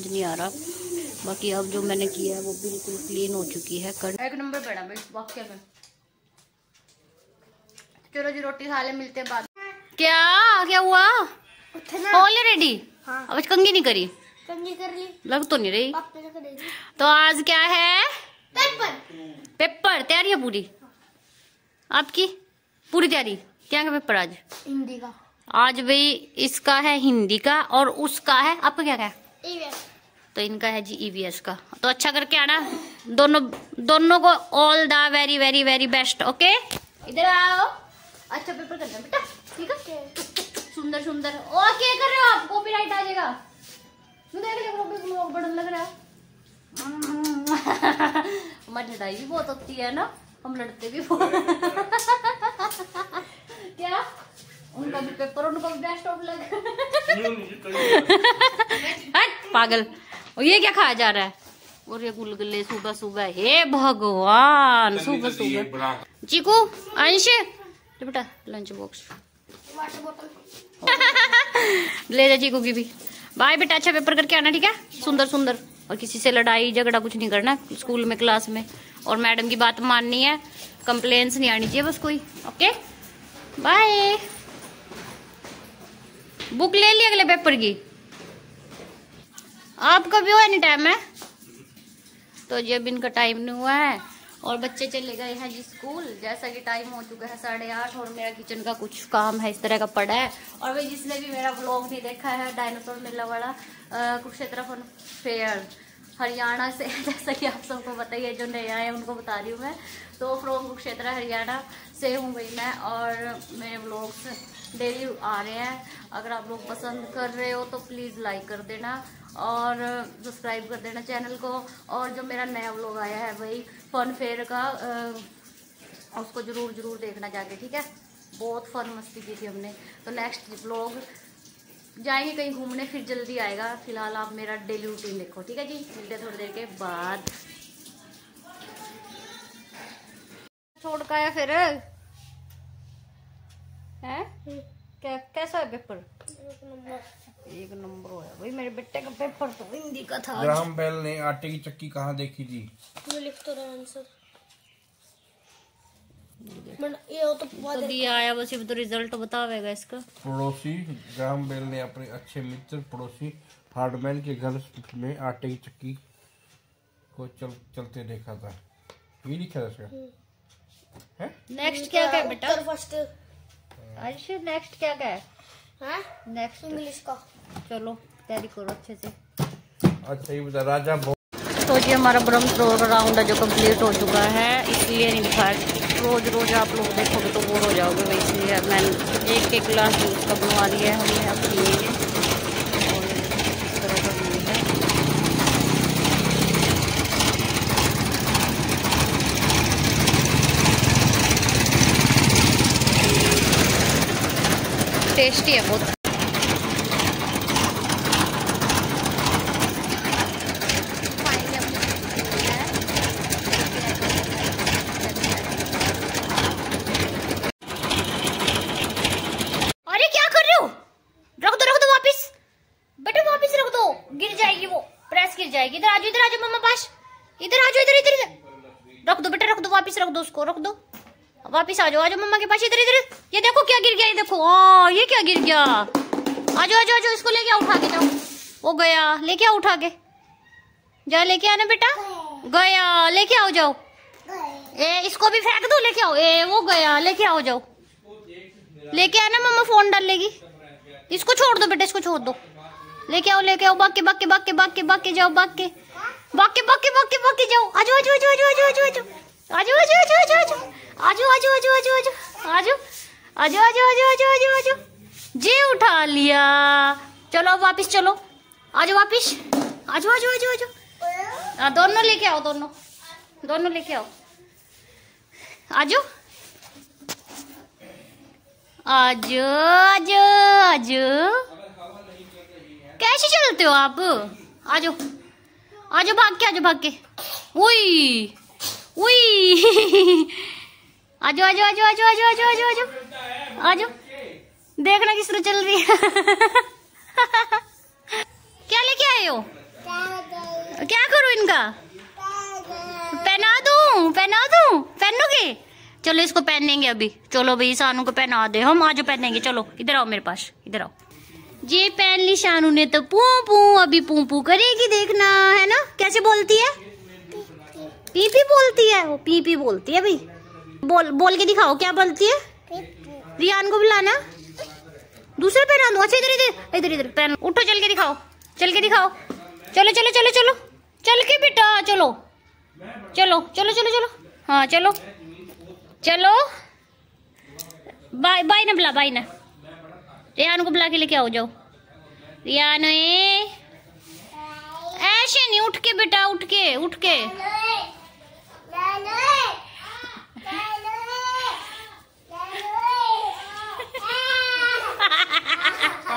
नहीं आ रहा। बाकी अब जो मैंने किया है वो बिल्कुल क्लीन हो चुकी है। कर एक नंबर पड़ा भाई वाक्य में चलो जी रोटी खा ले मिलते हैं बाद क्या? क्या हुआ? ऑलरेडी हाँ। अब कंगी नहीं करी। कंगी कर ली। लग तो नहीं रही। तो आज क्या है? पेपर। पेपर तैयारी है पूरी? आपकी? पूरी तैयारी? क्या का पेपर आज? हिंदी का। आज भाई इसका है हिंदी का और उसका है। आपका क्या क्या है? तो इनका है जी ईवीएस का। तो अच्छा करके आना। दोनों दोनों को all the very very very best okay इधर आओ। अच्छा पेपर करना बेटा। ठीक है? सुंदर सुंदर। ओके कर रहे हो आप। कॉपीराइट आ जाएगा। बड़ा लग रहा है। हमारी लड़ाई भी बहुत होती है ना। हम लड़ते भी बहुत। क्या? उनका भी पेपर उनका भी बेस्ट ऑफ़ लग। हट पागल। और ये क्या खाया जा रहा है? और ये गुलगुले सुबह सुबह। हे भगवान सुबह सुबह। चीकू अंश। ले बेटा लंच बॉक्स ले जा चीकू की भी। बाय बेटा अच्छा पेपर करके आना ठीक है? सुंदर सुंदर। और किसी से लड़ाई झगड़ा कुछ नहीं करना स्कूल में क्लास में। और मैडम की बात माननी है। कंप्लेन्स नहीं आनी चाहिए बस कोई। ओके बाय बुक ले ली अगले पेपर की? आपका भी हुआ नहीं टाइम है? तो जब इनका टाइम नहीं हुआ है। और बच्चे चले गए हैं जी स्कूल। जैसा कि टाइम हो चुका है साढ़े आठ और मेरा किचन का कुछ काम है, इस तरह का पड़ा है। और भाई जिसने भी मेरा ब्लॉग नहीं देखा है डायनासोर मेला वाला कुरुक्षेत्र फेयर हरियाणा से, जैसा कि आप सबको बताइए जो नए आए हैं, उनको बता रही हूँ मैं। तो फ्रॉम कुरुक्षेत्र, हरियाणा से हूँ भाई मैं, और मेरे ब्लॉग्स डेली आ रहे हैं। अगर आप लोग पसंद कर रहे हो तो प्लीज़ लाइक कर देना और सब्सक्राइब कर देना चैनल को। और जो मेरा नया व्लॉग आया है भाई फन फेयर का उसको ज़रूर ज़रूर देखना जाके, ठीक है? बहुत फन मस्ती की थी हमने। तो नेक्स्ट व्लॉग जाएँगे कहीं घूमने, फिर जल्दी आएगा। फ़िलहाल आप मेरा डेली रूटीन देखो, ठीक है जी? मिलते थोड़ी देर के बाद। छोड़ का आया फिर? है? क्या कैसा है पेपर? एक नंबर। एक नंबर हो भाई मेरे बेटे का पेपर तो हिंदी का था ग्राम बेल ने आटे की चक्की कहाँ देखी थी? मैं लिख तो रहा आंसर ये तो तो दिया आया बस तो रिज़ल्ट बतावेगा इसका। पड़ोसी ग्राम बेल ने अपने अच्छे मित्र पड़ोसी हार्डमैन के घर में आटे की चक्की को चल चलते देखा था। ये लिखा था इसका? नेक्स्ट क्या क्या बेटा? फ़र्स्ट आयुष नेक्स्ट क्या क्या है? हाँ? नेक्स्ट इंग्लिश का। चलो तैयारी करो अच्छे से। अच्छा ये बता राजा तो जी हमारा ब्रह्म राउंड है जो कंप्लीट हो चुका है। इसलिए नहीं दिखाया रोज रोज आप लोग देखोगे तो बोर हो जाओगे। इसलिए मैंने एक एक ग्लास जूस का बनवा लिया है हमने अपनी लिए और इस तरह का जूस है टेस्टी है बहुत अरे क्या कर रहे हो रख दो रख दो वापिस बेटा वापिस रख दो गिर जाएगी वो। प्रेस गिर जाएगी। इधर आजो इधर आजो मम्मा पास। इधर आजो इधर इधर इधर। रख दो बेटा, रख दो, वापिस रख दो उसको, रख दो। वापिस आ जाओ आ जाओ मम्मा के पास, इधर इधर। देखो आ ये क्या गिर गया आ जाओ आ जाओ इसको लेके उठा के जाओ वो गया लेके आओ उठा के जा लेके आना बेटा गया लेके आओ जाओ ए इसको भी फेंक दो लेके आओ ए वो गया लेके आओ जाओ लेके आना मम्मा फ़ोन डाल लेगी इसको छोड़ दो बेटा इसको छोड़ दो लेके आओ लेके आओ बाकी बाकी बाकी बाकी बाकी जाओ बाकी बाकी बाकी बाकी बाकी जाओ आजो आजो आजो आजो आजो आजो आजो आजो आजो आजो आजो आजो आजो आजो आजो आजो आजो आजो आजो आजो आजो आजो आजो जी उठा लिया चलो अब वापिस चलो आजो वापिस आजो आजो आजो आजो हाँ दोनों लेके आओ दोनों दोनों लेके आओ आजो आजो आजो आजो कैसे चलते हो आप आजो आजो भाग के आजो भाग के उई उई आजो आजो आजो आजो आजो आजो आजो आजो। देखना किस तरह चल रही है। क्या लेके आए हो? क्या करो इनका? पहना दू, पहना दूँ? पहनोगे? चलो इसको पहनेंगे अभी। चलो भाई, शानू को पहना दे। हम आज पहनेंगे। चलो, इधर आओ मेरे पास, इधर आओ। ये पहन ली शानू ने तो पू पू, अभी पू पू करेगी देखना, है ना? कैसे बोलती है? पीपी बोलती है, वो पी पी बोलती है भाई। बोल बोल के दिखाओ, क्या बोलती है? रियान को बुलाना। दूसरा पहना दो। अच्छा इधर इधर इधर इधर पहन उठो, चल के दिखाओ। चल के दिखाओ। चलो चलो चलो चलो। चल के बेटा, चलो। चलो चलो चलो चलो। हाँ चलो। चलो। बाय बाय ना बुला, बाय ना। रियान को बुला के लेके आओ, जाओ। रियान ऐसे नहीं, उठ के बेटा, उठ के उठ के।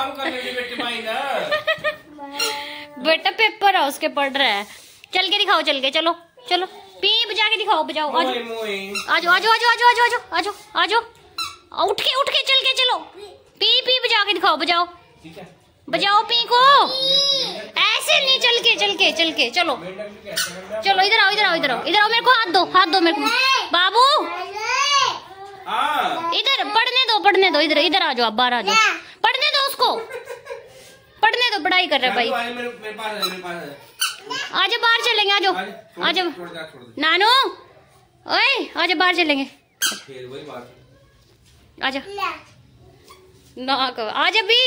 काम कर लेनी बेटी भाई ना। बेटा पेपर है उसके पढ़ रहा है। चल के दिखाओ चल के चलो चलो। पी बजा के दिखाओ बजाओ आज आज आज आज आज आज आज आज आज उठ के उठ के चल के चलो। पी पी बजा के दिखाओ बजाओ। बजाओ पी को ऐसे नहीं चल के चल के चल के चलो। चलो इधर आओ इधर आओ इधर आओ। इधर आओ मेरे को हाथ दो हाथ दो मेरे को। बाबू! हाँ। इधर पढ़ने दो पढ़ने दो। इधर इधर आ जाओ आप बाहर आ जाओ। उसको पढ़ने तो पढ़ाई कर रहा भाई। आज बाहर चलेंगे आज। आज। नानू ओए आज बाहर चलेंगे। आजा। ना आज अभी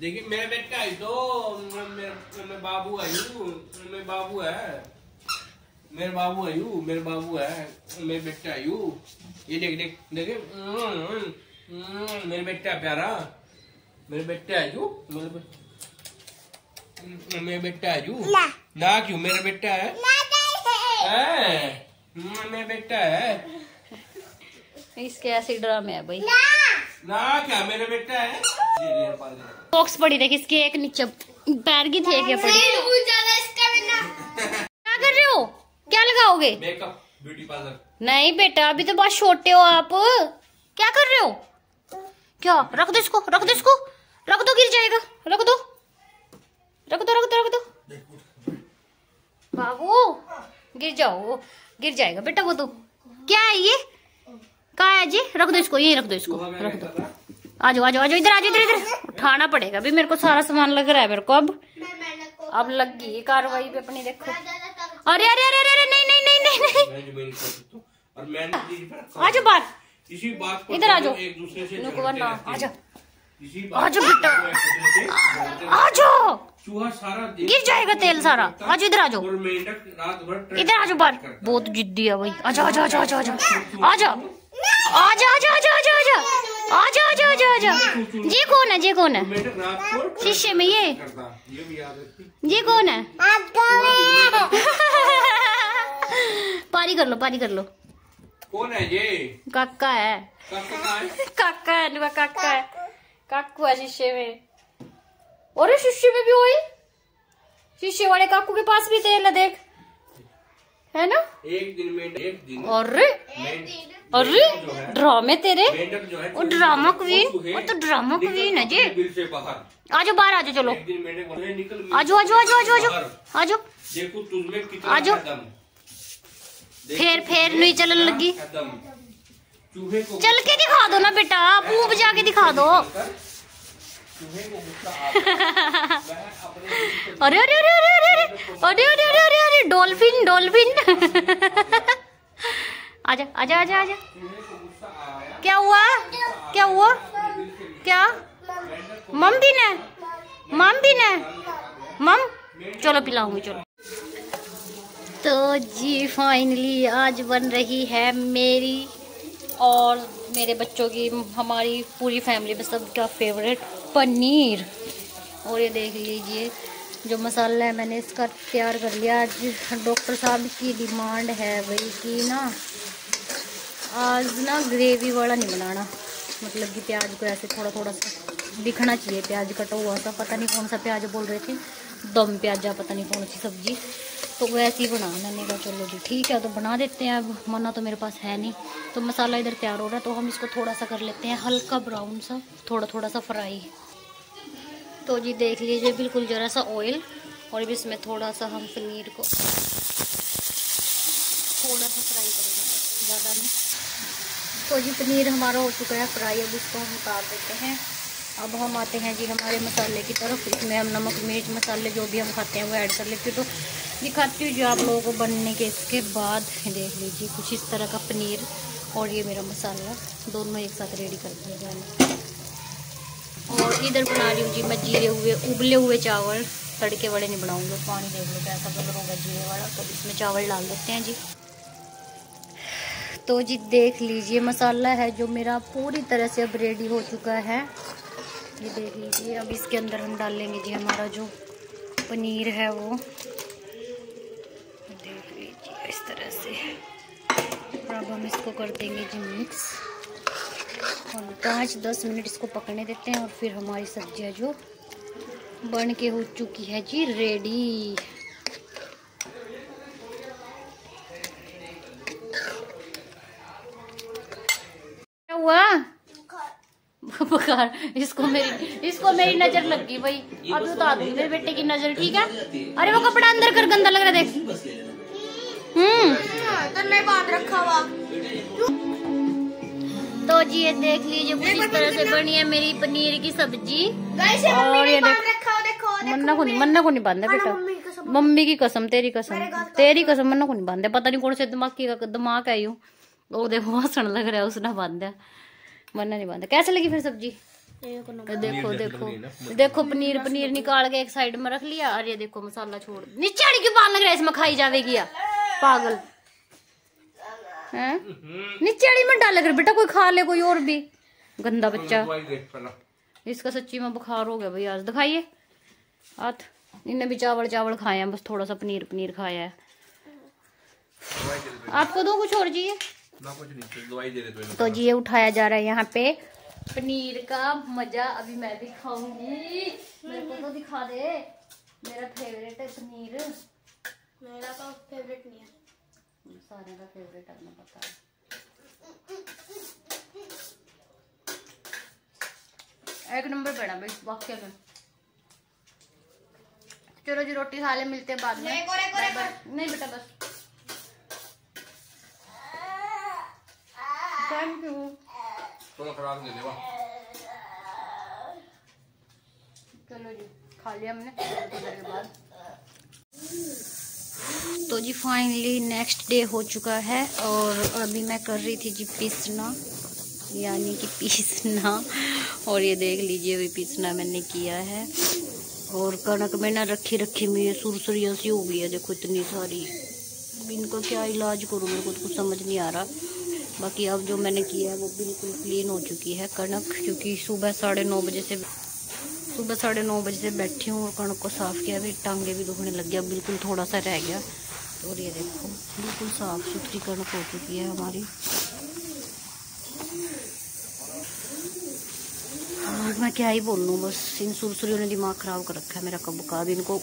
देखिए मैं बेटा आई तो मैं, मैं बाबू आई हूँ मैं बाबू है। मेरे बाबू आई हूँ मेरे बाबू है। मेरे बेटा आई हूँ। ये देख देख देखिए हम्म, हम्म, हम्म, मेरे बेटा प्यारा। मेरे बेटा है यू मेरे हम्म, मेरे बेटा है ना क्यों? मेरा बेटा है। है? हम्म, मेरा बेटा है? इसके ऐसे ड्रामे है भाई। ना क्या? मेरा बेटा है। बॉक्स पड़ी देख इसकी एक नीचे पैर की थी एक पड़ी। क्या कर रहे हो? क्या लगाओगे? मेकअप ब्यूटी पार्लर नहीं बेटा अभी तो बहुत छोटे हो आप। क्या कर रहे हो? क्या? रख दो इसको रख दो इसको। रख दो गिर जाएगा। रख दो। रख दो रख दो रख दो। बाबू गिर जाओ। गिर जाएगा बेटा वो तो। क्या है ये? कहा है जी रख दो इसको यही रख दो इसको। रख दो। आ जाओ आ जाओ आ जाओ इधर आ जाओ इधर इधर। उठाना पड़ेगा। अभी मेरे को सारा सामान लग रहा है मेरे को अब। अब लग गई कार्रवाई भी अपनी देखो। अरे अरे अरे अरे नहीं नहीं नहीं नहीं नहीं। मैं जो मेरी कर सकता और मैंने तेरी पर आ जाओ बाहर। इसी बात इधर आ जाओ। एक दूसरे से नुको झगड़ते वरना रहते आ। जाओ इसी आ बात जाओ पर बेटा। एक दूसरे से झगड़ते आ जाओ चूहा सारा गिर जाएगा तेल सारा। आ जाओ इधर आ जाओ। और मेंढक रात भर ट्रैक इधर आ जाओ बाहर करता है। बहुत जिद्दी है भाई। आ जाओ आ जाओ आ जाओ आ जाओ आ जाओ आ जाओ आ जाओ आ जाओ आ जाओ आ जाओ आ जाओ आ जाओ आ जाओ आ जाओ ये कौन है? ये कौन है शीशे में ये। ये कौन है? पारी कर लो पारी कर लो। कौन है ये? काका है। काका है? काका है काका है। काकू है शीशे में। अरे शीशे में भी वही? शीशे वाले काकू के पास भी तेल है देख। है ना? एक दिन में एक दिन। अरे! जो ड्रामे तेरे? वो ड्रामा क्वीन वो तो ड्रामा क्वीन है जी। आजो बाहर आजो चलो। आजो आजो आजो आजो आजो आजो। आजो। फेर फेर नहीं चलने लगी। चूहे को चल के दिखा दो ना बेटा मुँह बजा के दिखा दो है। से अरे अरे अरे अरे अरे अरे अरे अरे अरे अरे डॉल्फिन डॉल्फिन आजा आजा आजा आजा क्या हुआ क्या हुआ क्या मम भी ने मम भी ने मम चलो पिलाऊँगी चलो तो जी फाइनली आज बन रही है मेरी और मेरे बच्चों की, हमारी पूरी फैमिली में सबका फेवरेट पनीर। और ये देख लीजिए, जो मसाला है मैंने इसका तैयार कर लिया। आज डॉक्टर साहब की डिमांड है भाई कि ना, आज ना ग्रेवी वाला नहीं बनाना। मतलब कि प्याज को ऐसे थोड़ा थोड़ा सा दिखना चाहिए, प्याज कटा हुआ सा, पता नहीं कौन सा प्याज बोल रहे थे, दम प्याजा, पता नहीं कौन सी सब्ज़ी। तो वैसे ही बना, मैंने कहा चलो जी, ठीक है तो बना देते हैं अब, मना तो मेरे पास है नहीं। तो मसाला इधर तैयार हो रहा है तो हम इसको थोड़ा सा कर लेते हैं हल्का ब्राउन सा थोड़ा थोड़ा सा फ्राई। तो जी देख लीजिए, बिल्कुल ज़रा सा ऑयल और अब इसमें थोड़ा सा हम पनीर को थोड़ा सा फ्राई करेंगे, ज़्यादा नहीं। तो जी पनीर हमारा हो चुका है फ्राई, अब इसको हम उतार देते हैं। अब हम आते हैं जी हमारे मसाले की तरफ़। इसमें हम नमक, मिर्च, मसाले जो भी हम खाते हैं वो ऐड कर लेते हैं। तो दिखाती हूँ जो आप लोगों को बनने के इसके बाद। देख लीजिए, कुछ इस तरह का पनीर और ये मेरा मसाला। दोनों एक साथ रेडी कर दिया जाए और इधर बना रही हूँ जी मैं जीरे हुए, उबले हुए चावल। तड़के वाले नहीं बनाऊँगे, पानी देख लो कैसा कलर होगा जीरे वाला। तो इसमें चावल डाल देते हैं जी। तो जी देख लीजिए, मसाला है जो मेरा पूरी तरह से अब रेडी हो चुका है। ये देख लीजिए, अब इसके अंदर हम डालेंगे जी हमारा जो पनीर है वो। देख लीजिए, इस तरह से। अब हम इसको कर देंगे जी मिक्स और पाँच दस मिनट इसको पकने देते हैं और फिर हमारी सब्ज़ियाँ जो बन के हो चुकी है जी रेडी क्या हुआ बुखार। इसको मेरी इसको मेरी नज़र लग गई भाई अभी उतार दूँगी मेरे बेटे की नज़र ठीक है? अरे वो कपड़ा अंदर कर गंदा लग रहा है देख। हम्म। तो बात रखा हुआ। तो जी ये देख लीजिए कुछ इस तरह से बनी है मेरी पनीर की सब्ज़ी। गाइस ये और मम्मी ये ने देख- बात रखा हुआ देखो देखो मन्ना को नहीं मन्ना को नहीं बांधे बेटा। मम्मी की कसम। मम्मी की कसम तेरी कसम। तेरी कसम मन्ना को नहीं बांधे पता नहीं कौन से दिमाग की दिमाग है यूँ। वो देखो हंसने लग रहा है उसने बांधा। मन्ना नहीं बांधा कैसे लगी फिर सब्ज़ी? को देखो देखो। देखो पनीर पनीर निकाल के एक साइड में रख लिया और ये देखो मसाला छोड़। नीचे क्यों बाल लग रहा है इसमें खाई जावेगी या। पागल। हैं? नीचे आड़ी में डाल कर बेटा कोई खा ले कोई और भी। गंदा बच्चा। देख इसका सच्ची में बुखार हो गया भाई आज। दिखाइए। हाथ। इन्हें भी चावल चावल खाए हैं बस थोड़ा सा पनीर पनीर खाया है। आपको दो कुछ और चाहिए? तो जी ये उठाया जा रहा है यहाँ पे। पनीर का मज़ा अभी मैं भी खाऊँगी मेरे को तो दिखा दे। मेरा फेवरेट है पनीर। मेरा तो फेवरेट नहीं है। सारे का फेवरेट है मैं पता है। एक नंबर पड़ा भाई वाक्य में। चलो जी रोटी खा ले मिलते हैं बाद में। नहीं बेटा बस। थैंक यू थोड़ा खराब दे दे वाह। चलो जी खा लिया हमने। थोड़ी देर के बाद तो जी फाइनली नेक्स्ट डे हो चुका है और अभी मैं कर रही थी जी पीसना यानी कि पीसना। और ये देख लीजिए अभी पीसना मैंने किया है। और कणक में ना रखी रखी में ये सुरसुरिया सी हो गई है देखो इतनी सारी। अब इनका क्या इलाज करूँ मेरे को तो कुछ समझ नहीं आ रहा। बाकी अब जो मैंने किया है वो बिल्कुल क्लीन हो चुकी है कणक क्योंकि सुबह साढ़े नौ बजे से सुबह साढ़े नौ बजे से बैठी हूँ और कणक को साफ़ किया, फिर टांगे भी दुखने लग गया, बिल्कुल थोड़ा सा रह गया। और ये देखो, बिल्कुल साफ़ सुथरी कणक हो चुकी है हमारी। और मैं क्या ही बोल, बस इन सुरसुरियों ने दिमाग खराब कर रखा है मेरा कब का। अब इनको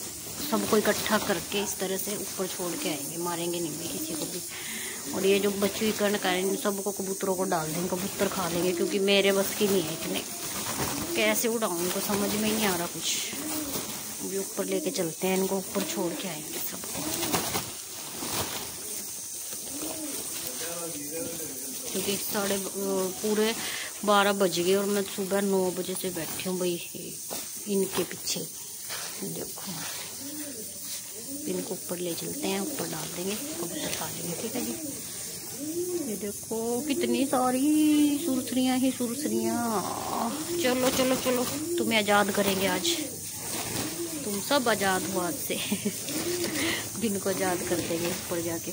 सबको इकट्ठा करके इस तरह से ऊपर छोड़ के आएँगे, मारेंगे नहीं भी किसी को भी। और ये जो बची हुई कणक है सबको कबूतरों को डाल देंगे, कबूतर खा लेंगे, क्योंकि मेरे बस की नहीं है इतने। कैसे उड़ाऊँ इनको, समझ में नहीं आ रहा कुछ। अभी ऊपर लेके चलते हैं, इनको ऊपर छोड़ के आएँगे सबको। क्योंकि साढ़े पूरे बारह बज गए और मैं सुबह नौ बजे से बैठी हूँ भाई, इनके पीछे। देखो। इनको ऊपर ले चलते हैं, ऊपर डाल देंगे, कबूतर खा लेंगे, ठीक है जी? ये देखो कितनी सारी सुरसरियाँ ही सुरसरियाँ। चलो चलो चलो, तुम्हें आज़ाद करेंगे आज। तुम सब आज़ाद हो आज से। इनको आज़ाद कर देंगे ऊपर जाके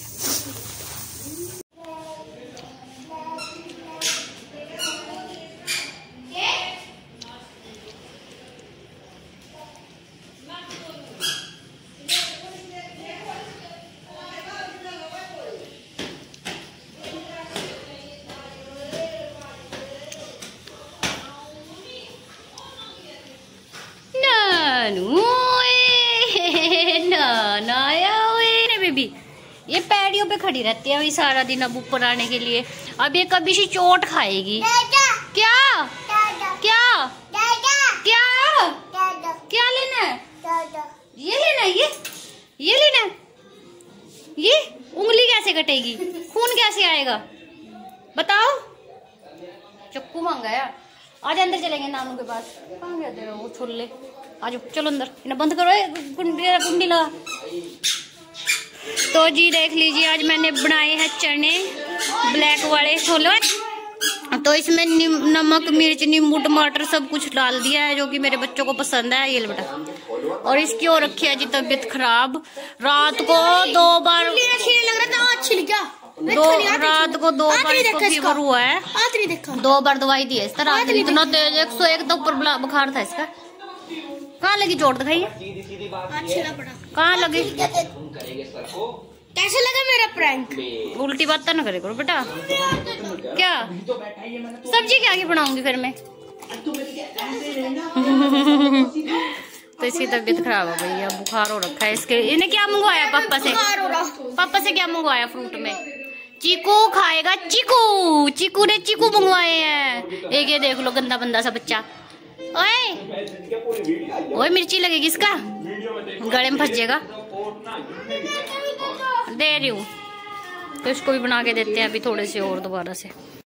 नानू ओए, नाना आया ओए ने बेबी ये पे खड़ी रहती है अभी सारा दिन अब ऊपर आने के लिए। अब ये कभी सी चोट खाएगी। क्या? क्या? क्या? क्या लेना है? ये लेना है, ये? ये लेना है। ये? उंगली कैसे कटेगी? खून कैसे आएगा? बताओ। चक्कू मांगा यार। आज अंदर चलेंगे नानू के पास। कहाँ गया तेरा वो छोले? आज चलो अंदर। इन्हें बंद करो ये कुंडी कुंडी लगा तो जी देख लीजिए आज मैंने बनाए हैं चने ब्लैक वाले छोले तो इसमें नमक मिर्च नींबू टमाटर सब कुछ डाल दिया है जो कि मेरे बच्चों को पसंद है। ये बेटा। और इसकी और रखी है जी तबीयत खराब। रात को दो बार लग रहा था आज दो रात को दो बार इसको फीवर हुआ है। दो बार दवाई दी है इस तरह। इतना तेज एक सौ एक तो ऊपर बुखार था इसका। कहाँ लगी चोट दिखाइए आज छिला पड़ा कहाँ लगी कैसे लगा मेरा प्रैंक उल्टी बात तो ना करे करो बेटा। क्या? सब्ज़ी क्या की बनाऊँगी फिर मैं? तो इसकी तबीयत खराब हो गई है बुखार हो रखा है इसके। इन्हें क्या मंगवाया पापा से? बुखार हो रहा। पापा से क्या मंगवाया फ्रूट में? चीकू खाएगा चीकू। चीकू ने चीकू मंगवाए हैं। एक ये देख लो गंदा बंदा सा बच्चा। ओए। ओए मिर्ची लगेगी इसका? गले में फंस जाएगा। दे रही हूँ। तो इसको भी बना के देते हैं, अभी थोड़े से और दोबारा से।